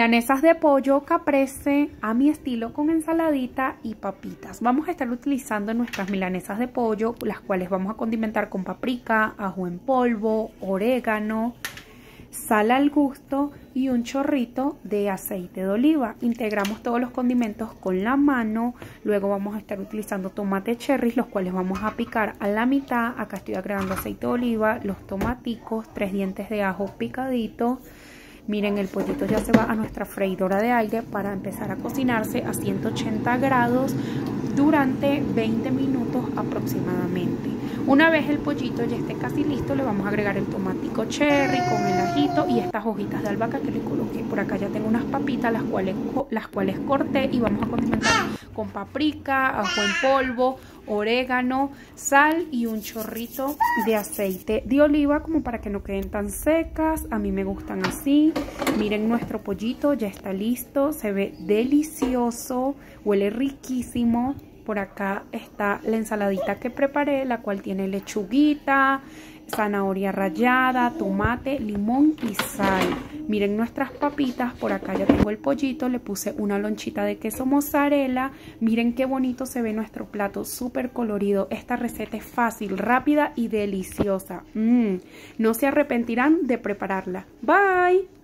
Milanesas de pollo caprese a mi estilo con ensaladita y papitas. Vamos a estar utilizando nuestras milanesas de pollo, las cuales vamos a condimentar con paprika, ajo en polvo, orégano, sal al gusto y un chorrito de aceite de oliva. Integramos todos los condimentos con la mano. Luego vamos a estar utilizando tomate cherry, los cuales vamos a picar a la mitad. Acá estoy agregando aceite de oliva, los tomaticos, tres dientes de ajo picadito Miren, el pollito ya se va a nuestra freidora de aire para empezar a cocinarse a 180 grados durante 20 minutos aproximadamente. Una vez el pollito ya esté casi listo, le vamos a agregar el tomatico cherry con el ajito y estas hojitas de albahaca que le coloqué. Por acá ya tengo unas papitas, las cuales, las cuales corté y vamos a condimentar con paprika, ajo en polvo, orégano, sal y un chorrito de aceite de oliva como para que no queden tan secas. A mí me gustan así. Miren nuestro pollito, ya está listo, se ve delicioso, huele riquísimo. Por acá está la ensaladita que preparé, la cual tiene lechuguita, zanahoria rallada, tomate, limón y sal. Miren nuestras papitas, por acá ya tengo el pollito, le puse una lonchita de queso mozzarella. Miren qué bonito se ve nuestro plato, súper colorido. Esta receta es fácil, rápida y deliciosa. Mm, no se arrepentirán de prepararla. Bye.